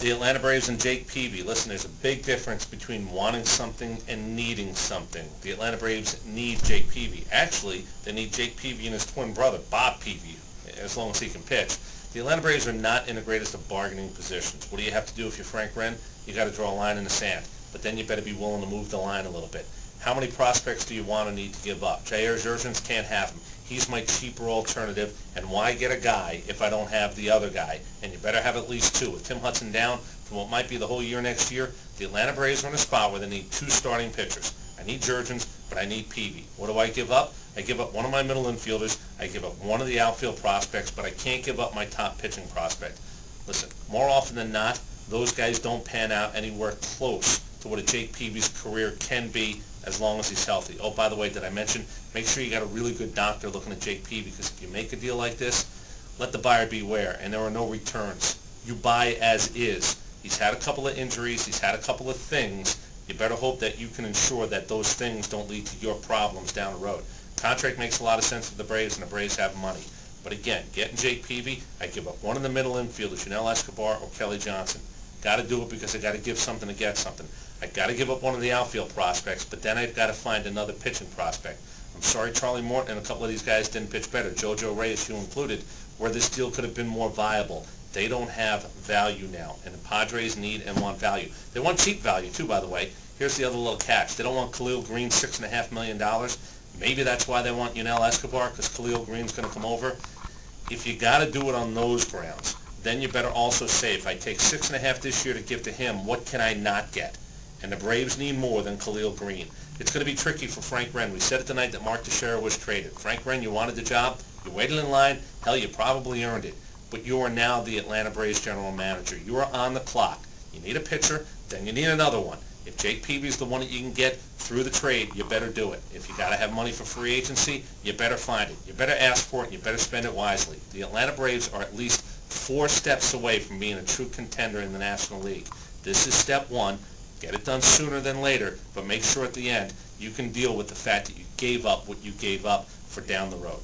The Atlanta Braves and Jake Peavy. Listen, there's a big difference between wanting something and needing something. The Atlanta Braves need Jake Peavy. Actually, they need Jake Peavy and his twin brother, Bob Peavy, as long as he can pitch. The Atlanta Braves are not in the greatest of bargaining positions. What do you have to do if you're Frank Wren? You got to draw a line in the sand. But then you better be willing to move the line a little bit. How many prospects do you want to need to give up? Jair Jurrjens can't have him. He's my cheaper alternative, and why get a guy if I don't have the other guy? And you better have at least two. With Tim Hudson down for what might be the whole year next year, the Atlanta Braves are in a spot where they need two starting pitchers. I need Jurrjens, but I need Peavy. What do I give up? I give up one of my middle infielders. I give up one of the outfield prospects, but I can't give up my top pitching prospect. Listen, more often than not, those guys don't pan out anywhere close to what a Jake Peavy's career can be as long as he's healthy. Oh, by the way, did I mention, make sure you got a really good doctor looking at JP because if you make a deal like this, let the buyer beware, and there are no returns. You buy as is. He's had a couple of injuries. He's had a couple of things. You better hope that you can ensure that those things don't lead to your problems down the road. Contract makes a lot of sense for the Braves, and the Braves have money. But again, getting Jake Peavy, I give up one of the middle infielders, Yunel Escobar or Kelly Johnson. Got to do it because I got to give something to get something. I got to give up one of the outfield prospects, but then I've got to find another pitching prospect. I'm sorry Charlie Morton and a couple of these guys didn't pitch better, JoJo Reyes, you included, where this deal could have been more viable. They don't have value now, and the Padres need and want value. They want cheap value, too, by the way. Here's the other little catch. They don't want Khalil Greene $6.5 million. Maybe that's why they want Yunel Escobar, because Khalil Greene's going to come over. If you got to do it on those grounds, then you better also say, if I take six and a half this year to give to him, what can I not get? And the Braves need more than Khalil Greene. It's going to be tricky for Frank Wren. We said it tonight that Mark Teixeira was traded. Frank Wren, you wanted the job. You waited in line. Hell, you probably earned it. But you are now the Atlanta Braves general manager. You are on the clock. You need a pitcher, then you need another one. If Jake Peavy is the one that you can get through the trade, you better do it. If you got to have money for free agency, you better find it. You better ask for it, you better spend it wisely. The Atlanta Braves are at least four steps away from being a true contender in the National League. This is step one. Get it done sooner than later, but make sure at the end you can deal with the fact that you gave up what you gave up for down the road.